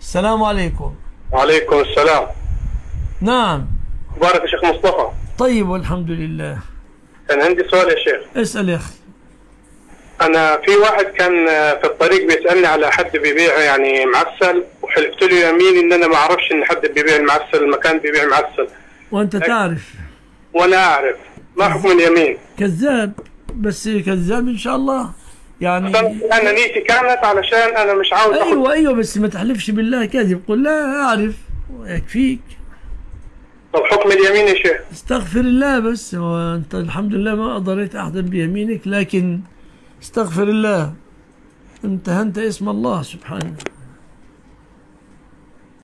السلام عليكم. وعليكم السلام. نعم. مبارك يا شيخ مصطفى. طيب والحمد لله. كان عندي سؤال يا شيخ. اسأل يا أخي. أنا في واحد كان في الطريق بيسألني على حد بيبيع يعني معسل وحلفت له يمين إن أنا ما أعرفش إن حد بيبيع المعسل مكان بيبيع معسل. وأنت تعرف. وأنا أعرف. ما حكم اليمين؟ كذاب. بس كذاب إن شاء الله. يعني أنا نيتي كانت علشان أنا مش عاوز أخد أيوة أيوة بس ما تحلفش بالله كاذب. قل لا أعرف. يكفيك. طب حكم اليمين يا شيخ؟ استغفر الله بس. وأنت الحمد لله ما أضريت أحدا بيمينك لكن استغفر الله. امتهنت اسم الله سبحانه.